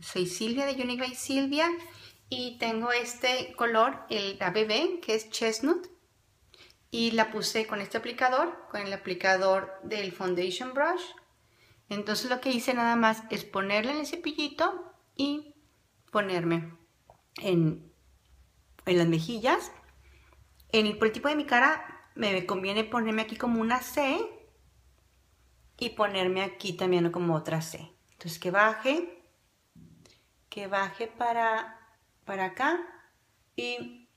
Soy Silvia de Unique Silvia y tengo este color, el ABB, que es Chestnut. Y la puse con este aplicador, con el aplicador del Foundation Brush. Entonces lo que hice nada más es ponerle en el cepillito y ponerme en, en las mejillas. En el, por el tipo de mi cara me conviene ponerme aquí como una C y ponerme aquí también como otra C. Entonces que baje, que baje para, para acá y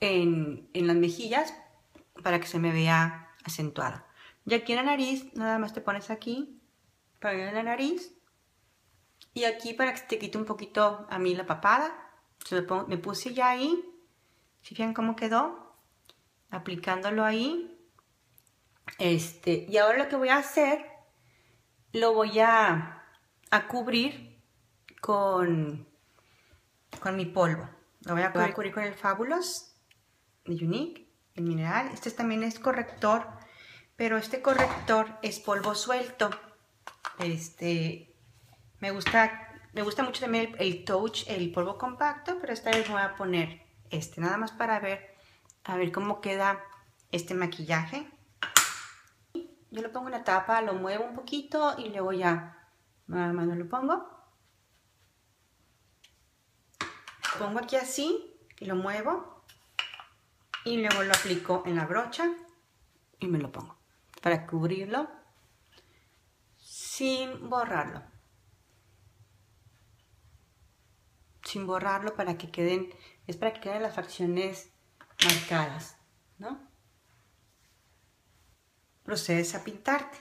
en, en las mejillas para que se me vea acentuada. Y aquí en la nariz, nada más te pones aquí, para ver la nariz. Y aquí para que te quite un poquito a mí la papada. me, puse ya ahí. Fíjense cómo quedó. Aplicándolo ahí. Este, y ahora lo que voy a hacer lo voy a, cubrir con, con mi polvo. Lo voy a cubrir, con el Fabulous de Unique, el mineral. Este también es corrector, pero este corrector es polvo suelto. Este, me gusta, me gusta mucho también el, el Touch, el polvo compacto, pero esta vez voy a poner este, nada más para ver, a ver cómo queda este maquillaje. Yo lo pongo en la tapa, lo muevo un poquito y luego ya nada más lo pongo. Pongo aquí así y lo muevo y luego lo aplico en la brocha y me lo pongo para cubrirlo sin borrarlo. Sin borrarlo para que queden, es para que queden las fracciones marcadas, ¿no? procedes a pintarte.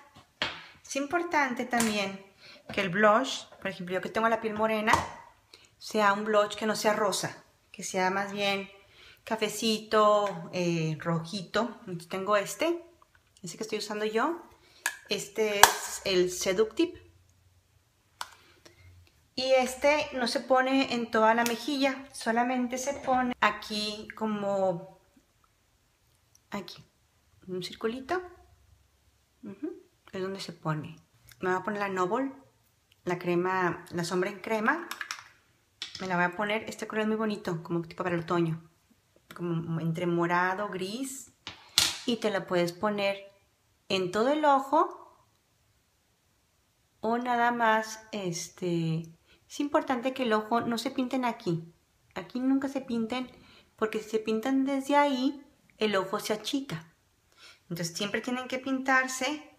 Es importante también que el blush, por ejemplo, yo que tengo la piel morena, sea un blush que no sea rosa, que sea más bien cafecito, eh, rojito. tengo este, ese que estoy usando yo. Este es el Seductive. Y este no se pone en toda la mejilla, solamente se pone aquí como, aquí, un circulito es donde se pone. Me voy a poner la Noble, la crema, la sombra en crema. Me la voy a poner, este color es muy bonito, como tipo para el otoño. Como entre morado, gris. Y te la puedes poner en todo el ojo o nada más, este, es importante que el ojo no se pinten aquí. Aquí nunca se pinten porque si se pintan desde ahí, el ojo se achica. Entonces siempre tienen que pintarse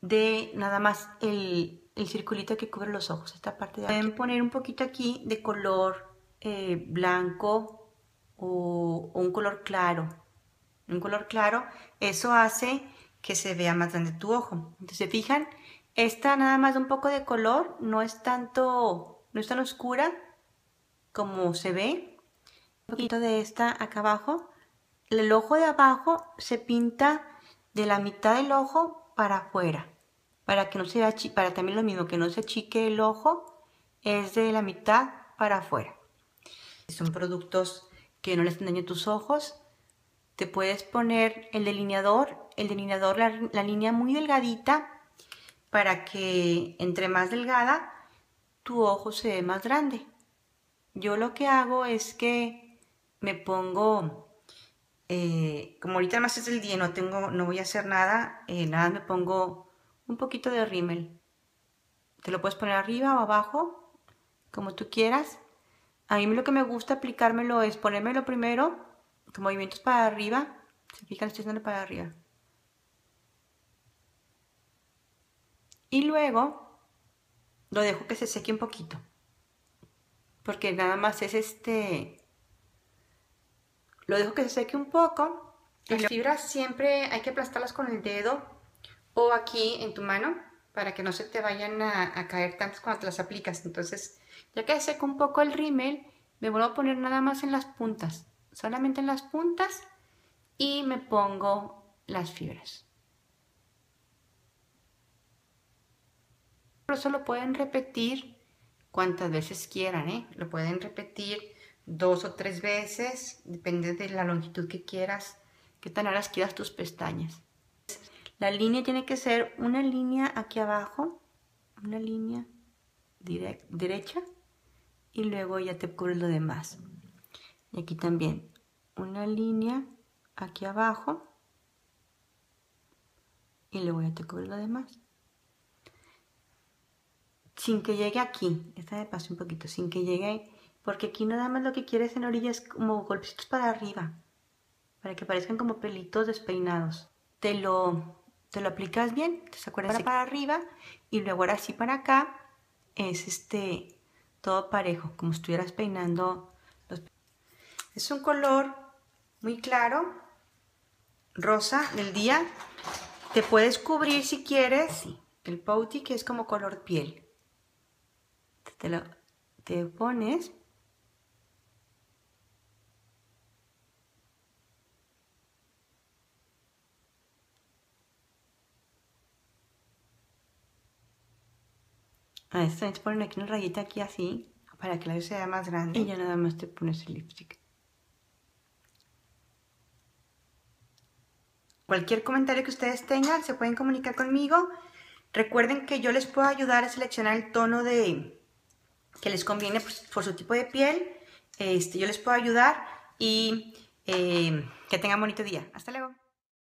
de nada más el, circulito que cubre los ojos, esta parte de. Pueden poner un poquito aquí de color eh, blanco o, un color claro. Un color claro, eso hace que se vea más grande tu ojo. Entonces, ¿se fijan? Esta nada más un poco de color, no es tanto, no es tan oscura como se ve. Un poquito de esta acá abajo. El ojo de abajo se pinta de la mitad del ojo para afuera. Para que no se para también lo mismo, que no se achique el ojo, es de la mitad para afuera. Son productos que no les dañen tus ojos. Te puedes poner el delineador, el delineador, la, la línea muy delgadita, para que entre más delgada, tu ojo se ve más grande. Yo lo que hago es que me pongo eh, como ahorita más es el día, no tengo, no voy a hacer nada, eh, nada me pongo un poquito de rímel. Te lo puedes poner arriba o abajo, como tú quieras. A mí lo que me gusta aplicármelo es ponérmelo primero, con movimientos para arriba. Se fijan, estoy haciendo para arriba. Y luego lo dejo que se seque un poquito. Porque nada más es este lo dejo que se seque un poco. Las fibras siempre hay que aplastarlas con el dedo o aquí en tu mano para que no se te vayan a, caer tantas cuando las aplicas. Entonces, ya que seco un poco el rímel, me vuelvo a poner nada más en las puntas. Solamente en las puntas y me pongo las fibras. Por eso lo pueden repetir cuantas veces quieran, ¿eh? Lo pueden repetir dos o tres veces, depende de la longitud que quieras, qué tan largas quieras tus pestañas. La línea tiene que ser una línea aquí abajo, una línea derecha y luego ya te cubres lo demás. Y aquí también una línea aquí abajo y luego ya te cubres lo demás. Sin que llegue aquí, esta me pasó un poquito, sin que llegue, porque aquí nada más lo que quieres en orilla es como golpecitos para arriba, para que parezcan como pelitos despeinados. Te lo, te lo aplicas bien, te acuerdas para arriba y luego ahora sí para acá es este todo parejo, como si estuvieras peinando los... Es un color muy claro, rosa del día. Te puedes cubrir si quieres el pouty que es como color piel. Te, lo, te pones A esto te ponen aquí una rayita aquí así, para que la sea más grande. Y ya nada más te pones el lipstick. Cualquier comentario que ustedes tengan, se pueden comunicar conmigo. Recuerden que yo les puedo ayudar a seleccionar el tono de que les conviene por, su tipo de piel. Este, yo les puedo ayudar y eh, que tengan bonito día. Hasta luego.